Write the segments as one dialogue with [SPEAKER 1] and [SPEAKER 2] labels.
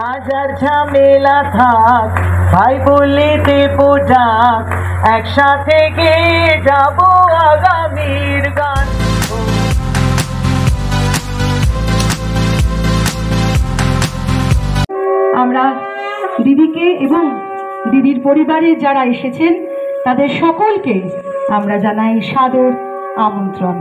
[SPEAKER 1] হাজার ঝামেলা থাক, ভাই বলিতে বোঝাক একসাথে গিয়ে যাব আগামীর গান।
[SPEAKER 2] আমরা দিদিকে এবং দিদির পরিবারে যারা এসেছেন, তাদের সকলকে আমরা জানাই সাদর আমন্ত্রণ।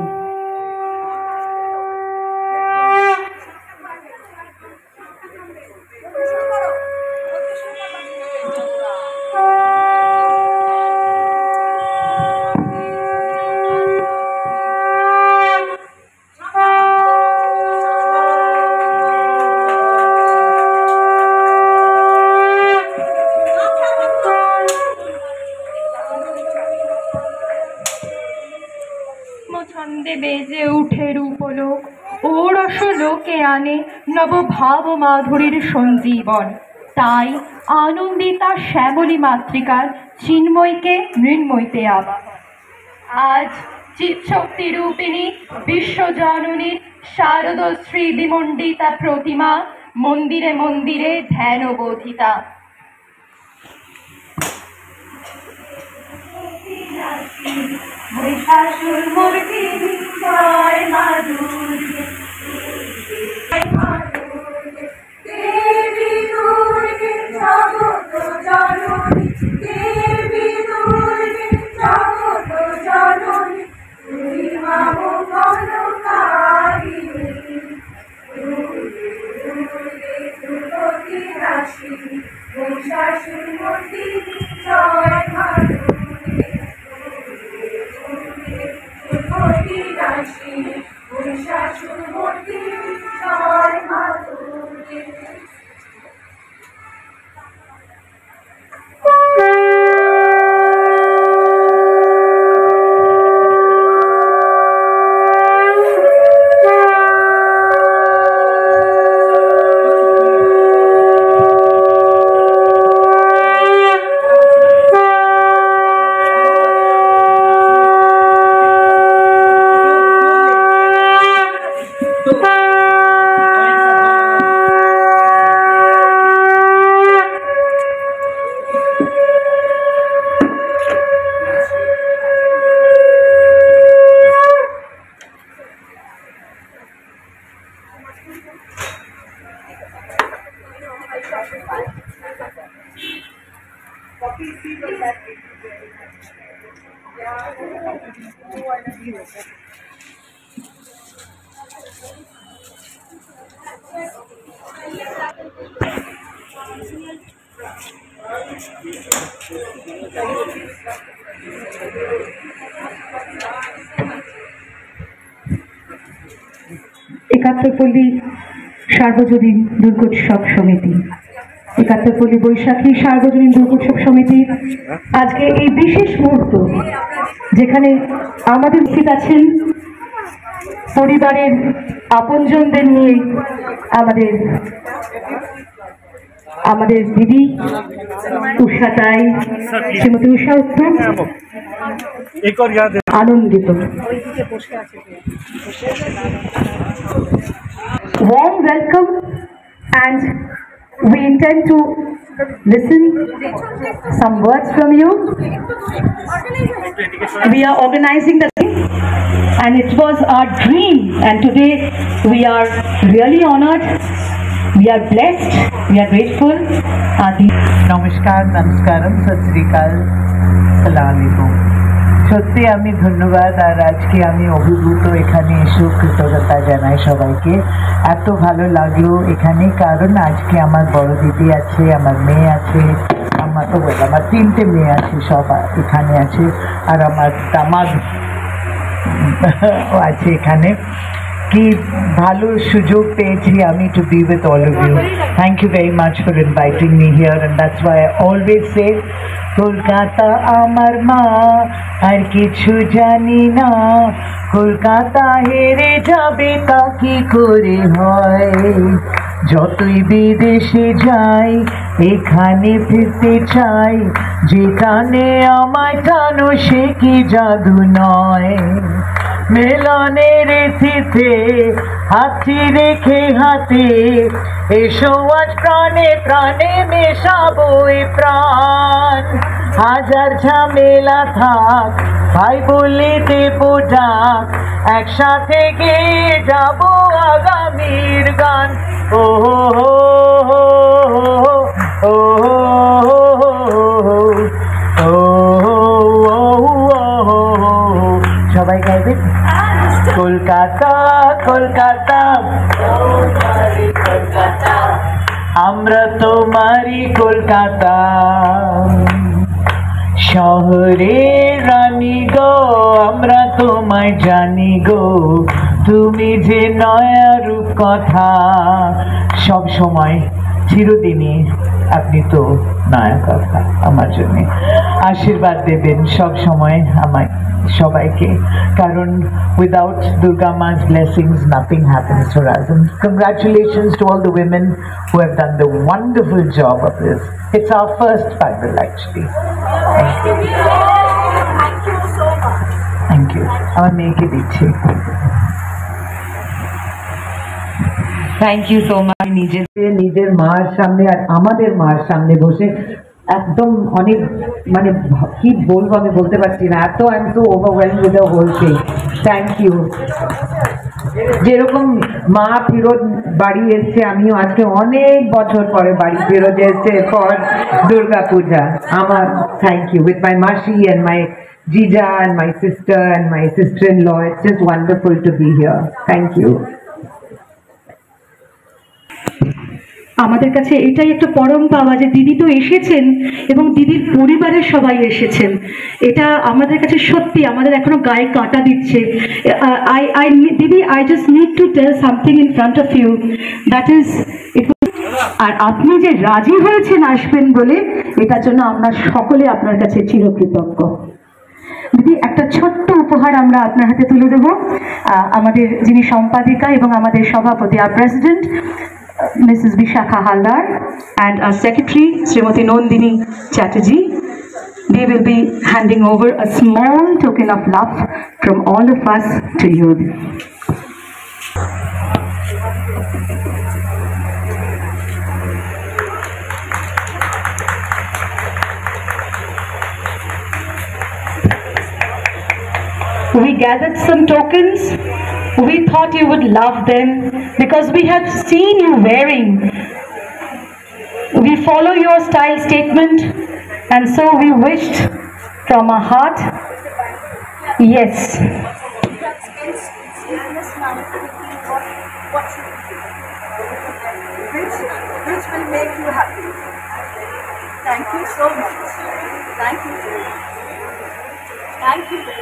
[SPEAKER 3] ছন্দে বেজে উঠে রূপলোক ও রসলোকে আনে নব ভাব মাধুরীর সঞ্জীবন। তাই আনন্দিতা শ্যামলী মাতৃকার চিন্ময়কে মৃন্ময়তে আবাহন আজ চিৎশক্তি রূপিণী বিশ্বজননীর শারদ শ্রী বিমণ্ডিতা প্রতিমা মন্দিরে মন্দিরে ধ্যান বোধিতা মহিষাসুর মূর্তি জয় মা
[SPEAKER 2] একাত্তরপল্লী সার্বজনীন দুর্গোৎসব সমিতি। একাত্তরপল্লী বৈশাখী সার্বজনীন দুর্গোৎসব সমিতি। আজকে এই বিশেষ মুহূর্ত যেখানে আমাদের উচিত আছেন পরিবারের আপনজনদের নিয়ে আমাদের আমাদের দিদি উষা তাই, শ্রীমতী উষা উত্তম, আনন্দিত। Warm welcome and we intend to listen some words from you. We are organizing the thing and it was our dream and today we are really honored. We are blessed. We are grateful. Adi.
[SPEAKER 1] Namaskar, Namaskaram, Satsrikal, Sri সত্যি আমি ধন্যবাদ, আর আজকে আমি অভিভূত, এখানে এসেও কৃতজ্ঞতা জানাই সবাইকে। এত ভালো লাগল এখানে, কারণ আজকে আমার বড় দিদি আছে, আমার মেয়ে আছে, আমার তো আমার তিনটে মেয়ে আছে, সব এখানে আছে, আর আমার দামাদ আছে এখানে। কি ভালো সুযোগ পেয়েছি আমি to be with all of you thank you very much for inviting me here and that's why always say Kolkata আমার মা আর কিছু জানি না কলকাতা হেরে যাবে তা কি করে হয় যতই বিদেশে যাই এখানে ফিরতে চাই যেখানে আমায় টানো সে কি জাদু নয় মেলনের তিথে হাতটি রেখে হাতে এসো আজ প্রাণে প্রাণে মেশাবো প্রাণ। হাজার ঝামেলা থাক, ভাই বলে দেবো ডাক। একসাথে গিয়ে যাব আগামীর গান। ও কলকাতা। আমরা তোমারই কলকাতা। শহরে রানী গো, আমরা তোমায় জানি গো। তুমি যে নয়া রূপ কথা। সব সময় চিরদিনই আপনি তো নয়া কথা আমার জন্য আশীর্বাদ দেবেন। সব সময় আমার সবাইকে কারণ without Durga মা's blessings nothing happens for us and congratulations to all the women who have done the wonderful job of this it's our first final actually
[SPEAKER 3] Thank you so much.
[SPEAKER 1] Thank you আমার মেয়েকে দিচ্ছি
[SPEAKER 2] thank you so much নিজের
[SPEAKER 4] সে নিজের মার সামনে আর আমাদের মার সামনে বসে একদম অনেক মানে কি বলব আমি বলতে পারছি না। এত I am so overwhelm with the whole thing thank you যেরকম মা ফেরত বাড়ি এসছে, আমিও আজকে অনেক বছর পরে বাড়ি ফেরত এসছে ফর দুর্গা পূজা। আমার thank you with my masi and my jija and my sister and my sister in law it's just wonderful to be here thank you
[SPEAKER 2] আমাদের কাছে এটাই একটা পরম পাওয়া যে দিদি তো এসেছেন এবং দিদির পরিবারের সবাই এসেছেন। এটা আমাদের কাছে সত্যি, আমাদের এখনও গায়ে কাঁটা দিচ্ছে। I I didi I just need to tell something in front of you that is আর আপনি যে রাজি হয়েছেন আসবেন বলে, এটার জন্য আমরা সকলে আপনার কাছে চিরকৃতজ্ঞ। দিদি, একটা ছোট্ট উপহার আমরা আপনার হাতে তুলে দেব। আমাদের যিনি সম্পাদিকা এবং আমাদের সভাপতি আর president Mrs. Vishakha Haldar and our secretary, Srimati Nondini Chatterjee. They will be handing over a small token of love from all of us to you. We gathered some tokens. We thought you would love them because we have seen you wearing. We follow your style statement and so we wished from our heart. Yes.
[SPEAKER 3] Which, will make you happy. Thank you so much. Thank you. Thank you.